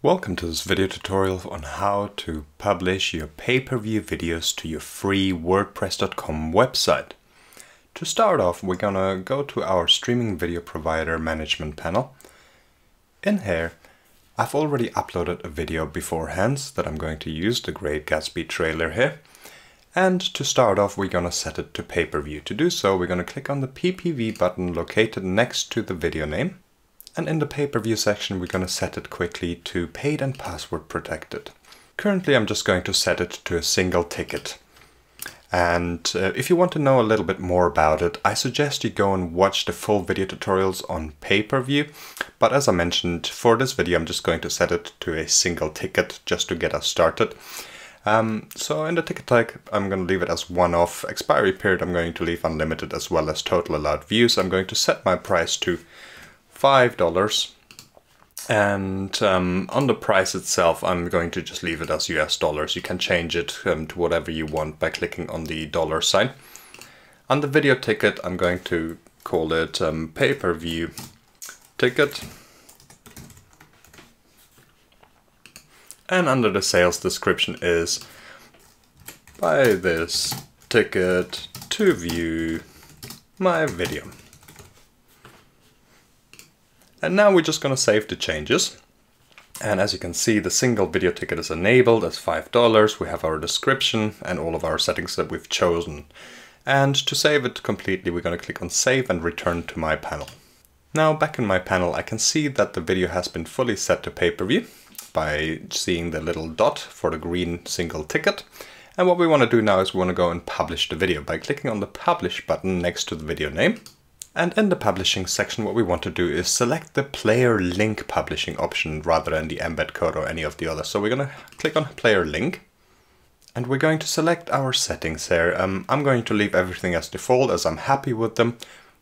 Welcome to this video tutorial on how to publish your pay-per-view videos to your free WordPress.com website. To start off, we're gonna go to our streaming video provider management panel. In here, I've already uploaded a video beforehand that I'm going to use, the Great Gatsby trailer here. And to start off, we're gonna set it to pay-per-view. To do so, we're gonna click on the PPV button located next to the video name and in the pay-per-view section we're going to set it quickly to paid and password protected. Currently I'm just going to set it to a single ticket. And uh, if you want to know a little bit more about it, I suggest you go and watch the full video tutorials on pay-per-view. But as I mentioned, for this video I'm just going to set it to a single ticket just to get us started. Um, so in the ticket type, I'm going to leave it as one-off. Expiry period, I'm going to leave unlimited as well as total allowed views. I'm going to set my price to $5. And um, on the price itself, I'm going to just leave it as US dollars. You can change it um, to whatever you want by clicking on the dollar sign. On the video ticket, I'm going to call it um, pay-per-view ticket. And under the sales description is buy this ticket to view my video. And now we're just going to save the changes. And as you can see, the single video ticket is enabled as $5. We have our description and all of our settings that we've chosen. And to save it completely, we're going to click on Save and Return to My Panel. Now back in my panel, I can see that the video has been fully set to pay-per-view by seeing the little dot for the green single ticket. And what we want to do now is we want to go and publish the video by clicking on the Publish button next to the video name. And in the publishing section, what we want to do is select the player link publishing option rather than the embed code or any of the others. So we're going to click on player link and we're going to select our settings here. Um, I'm going to leave everything as default as I'm happy with them,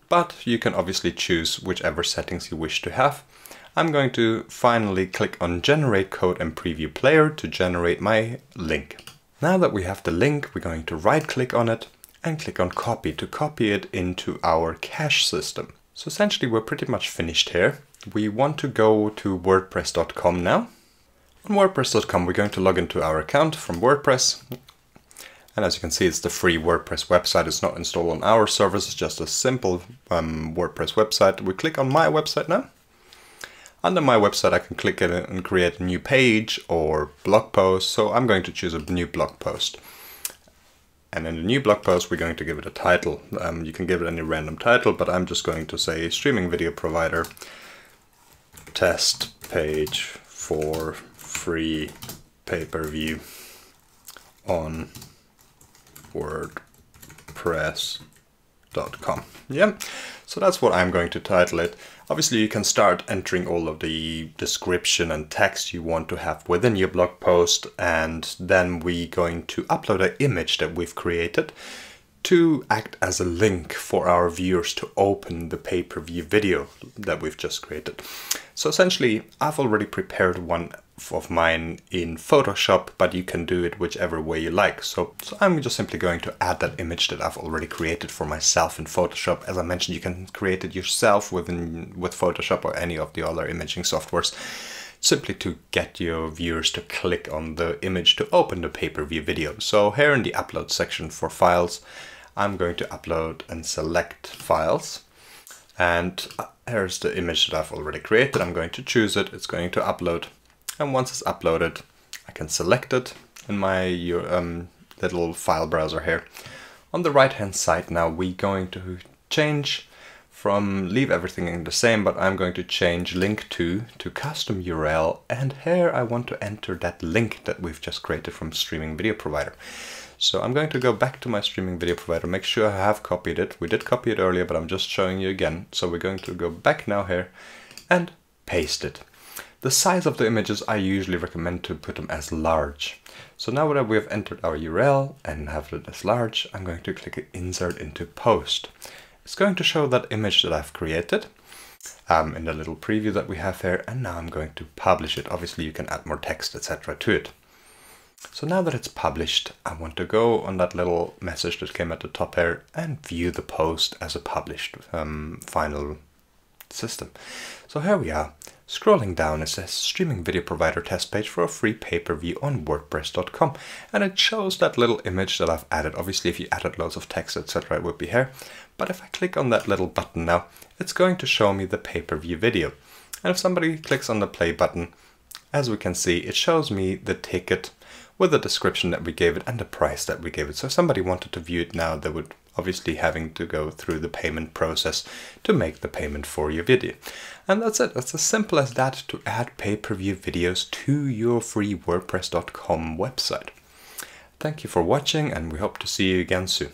but you can obviously choose whichever settings you wish to have. I'm going to finally click on generate code and preview player to generate my link. Now that we have the link, we're going to right click on it and click on copy to copy it into our cache system. So essentially we're pretty much finished here. We want to go to wordpress.com now. On wordpress.com we're going to log into our account from WordPress. And as you can see it's the free WordPress website. It's not installed on our servers, it's just a simple um, WordPress website. We click on my website now. Under my website I can click it and create a new page or blog post. So I'm going to choose a new blog post. And in the new blog post, we're going to give it a title. Um, you can give it any random title, but I'm just going to say streaming video provider test page for free pay-per-view on WordPress.com. Yeah, so that's what I'm going to title it. Obviously, you can start entering all of the description and text you want to have within your blog post, and then we're going to upload an image that we've created to act as a link for our viewers to open the pay-per-view video that we've just created. So essentially, I've already prepared one of mine in Photoshop, but you can do it whichever way you like. So, so I'm just simply going to add that image that I've already created for myself in Photoshop. As I mentioned, you can create it yourself within with Photoshop or any of the other imaging softwares simply to get your viewers to click on the image to open the pay-per-view video. So here in the upload section for files, I'm going to upload and select files. And uh, here's the image that I've already created. I'm going to choose it. It's going to upload. And once it's uploaded, I can select it in my um, little file browser here. On the right hand side now, we're going to change from leave everything in the same, but I'm going to change link to to custom URL. And here I want to enter that link that we've just created from streaming video provider. So I'm going to go back to my streaming video provider, make sure I have copied it. We did copy it earlier, but I'm just showing you again. So we're going to go back now here and paste it. The size of the images I usually recommend to put them as large. So now that we have entered our URL and have it as large, I'm going to click insert into post. It's going to show that image that I've created um, in the little preview that we have here and now I'm going to publish it. Obviously you can add more text etc to it. So now that it's published, I want to go on that little message that came at the top here and view the post as a published um, final system. So here we are. Scrolling down it says streaming video provider test page for a free pay-per-view on wordpress.com and it shows that little image that I've added. Obviously if you added loads of text etc it would be here. But if I click on that little button now, it's going to show me the pay-per-view video. And if somebody clicks on the play button, as we can see, it shows me the ticket with the description that we gave it and the price that we gave it. So if somebody wanted to view it now, they would obviously having to go through the payment process to make the payment for your video. And that's it. It's as simple as that to add pay-per-view videos to your free WordPress.com website. Thank you for watching and we hope to see you again soon.